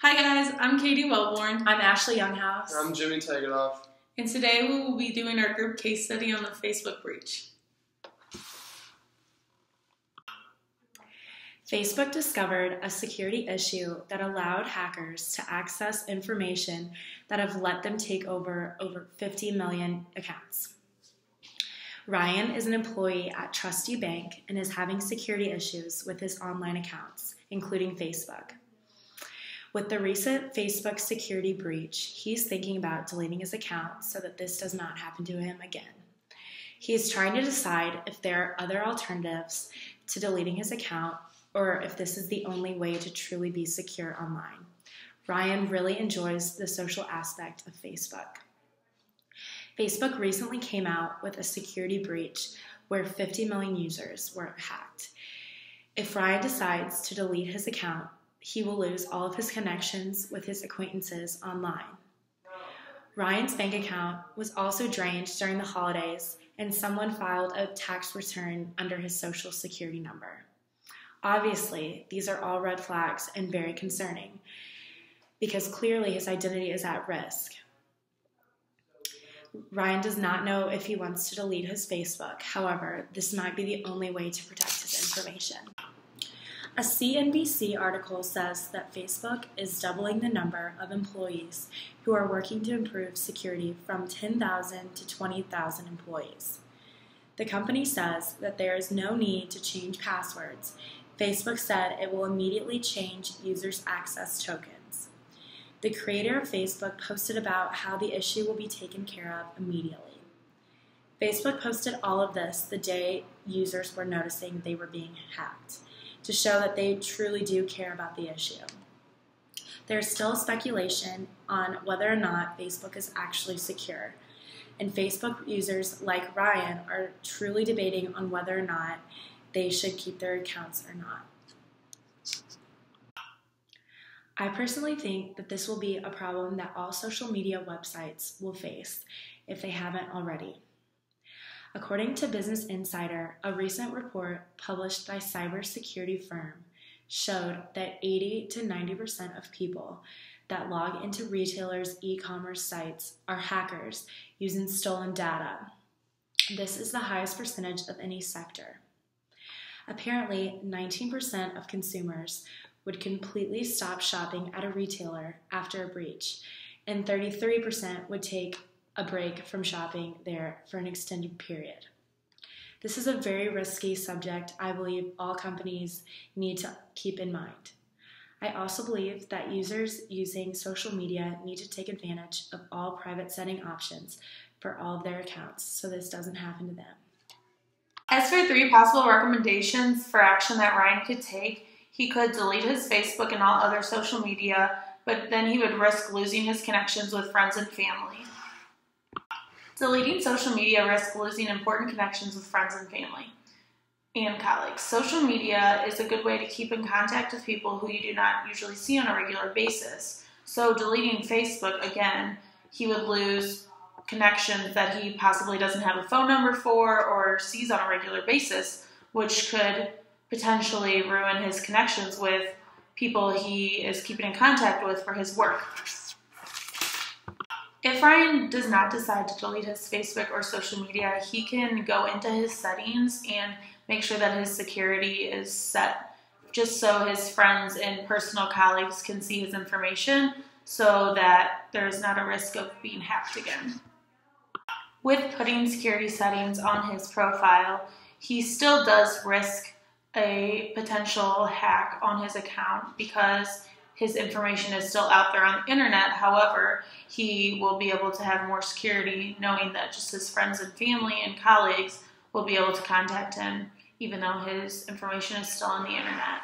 Hi guys, I'm Katie Welborn. I'm Ashley Younghouse. I'm Jimmy Tegethoff. And today we will be doing our group case study on the Facebook breach. Facebook discovered a security issue that allowed hackers to access information that have let them take over over 50 million accounts. Ryan is an employee at Trusty Bank and is having security issues with his online accounts, including Facebook. With the recent Facebook security breach, he's thinking about deleting his account so that this does not happen to him again. He is trying to decide if there are other alternatives to deleting his account or if this is the only way to truly be secure online. Ryan really enjoys the social aspect of Facebook. Facebook recently came out with a security breach where 50 million users were hacked. If Ryan decides to delete his account, he will lose all of his connections with his acquaintances online. Ryan's bank account was also drained during the holidays, and someone filed a tax return under his social security number. Obviously, these are all red flags and very concerning because clearly his identity is at risk. Ryan does not know if he wants to delete his Facebook. However, this might be the only way to protect his information. A CNBC article says that Facebook is doubling the number of employees who are working to improve security from 10,000 to 20,000 employees. The company says that there is no need to change passwords Facebook said it will immediately change users' access tokens. The creator of Facebook posted about how the issue will be taken care of immediately. Facebook posted all of this the day users were noticing they were being hacked to show that they truly do care about the issue. There's still speculation on whether or not Facebook is actually secure, and Facebook users like Ryan are truly debating on whether or not they should keep their accounts or not. I personally think that this will be a problem that all social media websites will face if they haven't already. According to Business Insider, a recent report published by cybersecurity firm showed that 80 to 90% of people that log into retailers' e commerce sites are hackers using stolen data. This is the highest percentage of any sector. Apparently, 19% of consumers would completely stop shopping at a retailer after a breach, and 33% would take a break from shopping there for an extended period. This is a very risky subject I believe all companies need to keep in mind. I also believe that users using social media need to take advantage of all private setting options for all of their accounts so this doesn't happen to them. As for three possible recommendations for action that Ryan could take, he could delete his Facebook and all other social media, but then he would risk losing his connections with friends and family. Deleting social media risks losing important connections with friends and family and colleagues. Social media is a good way to keep in contact with people who you do not usually see on a regular basis. So, deleting Facebook, again, he would lose connections that he possibly doesn't have a phone number for or sees on a regular basis, which could potentially ruin his connections with people he is keeping in contact with for his work. If Ryan does not decide to delete his Facebook or social media, he can go into his settings and make sure that his security is set just so his friends and personal colleagues can see his information so that there's not a risk of being hacked again. With putting security settings on his profile, he still does risk a potential hack on his account because his information is still out there on the internet. However, he will be able to have more security knowing that just his friends and family and colleagues will be able to contact him even though his information is still on the internet.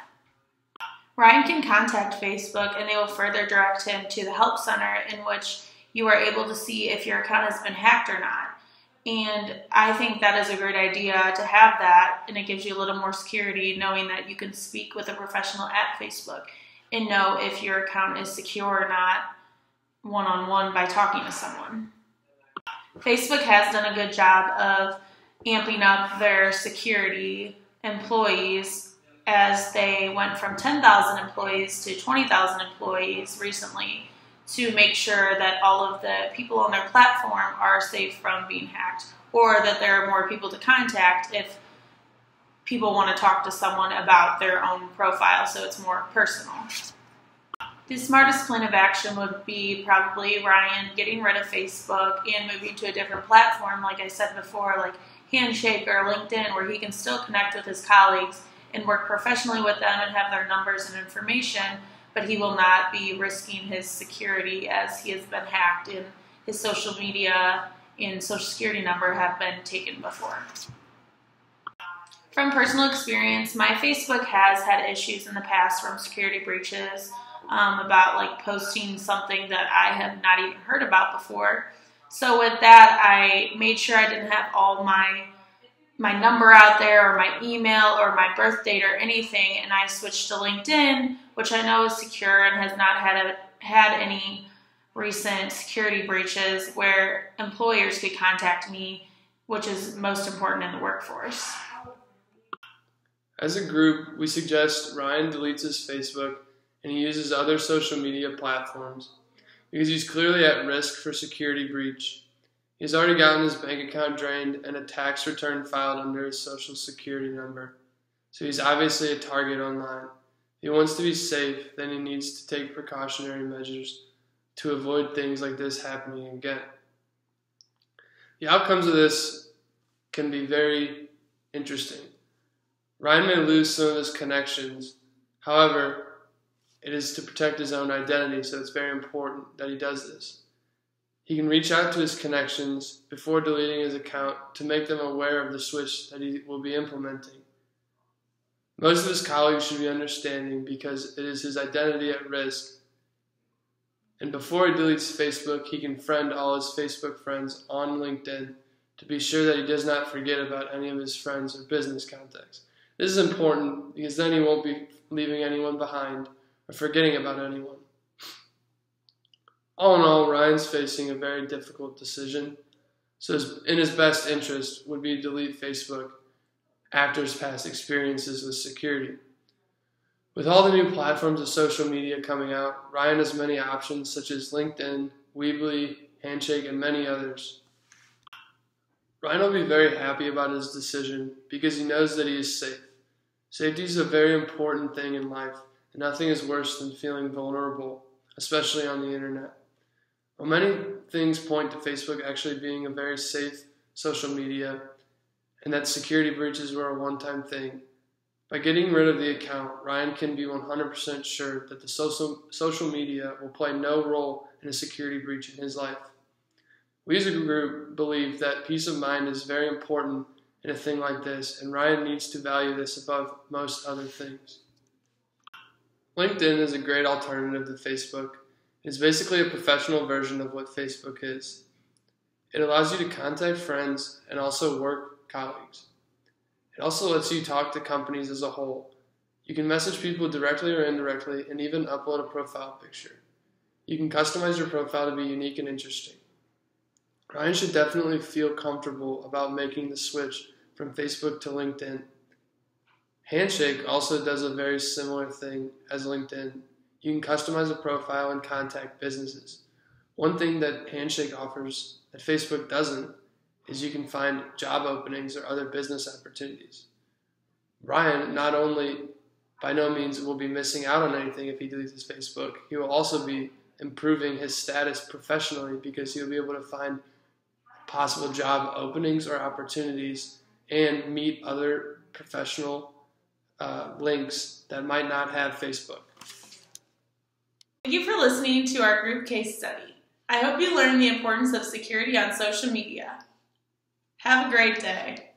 Ryan can contact Facebook and they will further direct him to the help center in which you are able to see if your account has been hacked or not. And I think that is a great idea to have that, and it gives you a little more security knowing that you can speak with a professional at Facebook and know if your account is secure or not one on one by talking to someone. Facebook has done a good job of amping up their security employees as they went from 10,000 employees to 20,000 employees recently to make sure that all of the people on their platform are safe from being hacked or that there are more people to contact if people want to talk to someone about their own profile so it's more personal. The smartest plan of action would be probably Ryan getting rid of Facebook and moving to a different platform, like I said before, like Handshake or LinkedIn, where he can still connect with his colleagues and work professionally with them and have their numbers and information, but he will not be risking his security as he has been hacked and his social media and social security number have been taken before. From personal experience, my Facebook has had issues in the past from security breaches um, about like posting something that I have not even heard about before. So with that, I made sure I didn't have all my my number out there or my email or my birth date or anything, and I switched to LinkedIn, which I know is secure and has not had a, had any recent security breaches where employers could contact me, which is most important in the workforce. As a group, we suggest Ryan deletes his Facebook and he uses other social media platforms because he's clearly at risk for security breach. He's already gotten his bank account drained and a tax return filed under his social security number. So he's obviously a target online. If he wants to be safe, then he needs to take precautionary measures to avoid things like this happening again. The outcomes of this can be very interesting. Ryan may lose some of his connections. However, it is to protect his own identity, so it's very important that he does this. He can reach out to his connections before deleting his account to make them aware of the switch that he will be implementing. Most of his colleagues should be understanding because it is his identity at risk. And before he deletes Facebook, he can friend all his Facebook friends on LinkedIn to be sure that he does not forget about any of his friends or business contacts. This is important because then he won't be leaving anyone behind or forgetting about anyone. All in all, Ryan's facing a very difficult decision. So, in his best interest would be to delete Facebook after his past experiences with security. With all the new platforms of social media coming out, Ryan has many options such as LinkedIn, Weebly, Handshake, and many others. Ryan will be very happy about his decision because he knows that he is safe. Safety is a very important thing in life, and nothing is worse than feeling vulnerable, especially on the internet. While many things point to Facebook actually being a very safe social media and that security breaches were a one time thing, by getting rid of the account, Ryan can be 100% sure that the social, social media will play no role in a security breach in his life. We as a group believe that peace of mind is very important in a thing like this, and Ryan needs to value this above most other things. LinkedIn is a great alternative to Facebook. It's basically a professional version of what Facebook is. It allows you to contact friends and also work colleagues. It also lets you talk to companies as a whole. You can message people directly or indirectly and even upload a profile picture. You can customize your profile to be unique and interesting. Ryan should definitely feel comfortable about making the switch from Facebook to LinkedIn. Handshake also does a very similar thing as LinkedIn. You can customize a profile and contact businesses. One thing that Handshake offers that Facebook doesn't is you can find job openings or other business opportunities. Ryan not only by no means will be missing out on anything if he deletes his Facebook, he will also be improving his status professionally because he'll be able to find possible job openings or opportunities and meet other professional uh, links that might not have Facebook. Thank you for listening to our group case study. I hope you learned the importance of security on social media. Have a great day.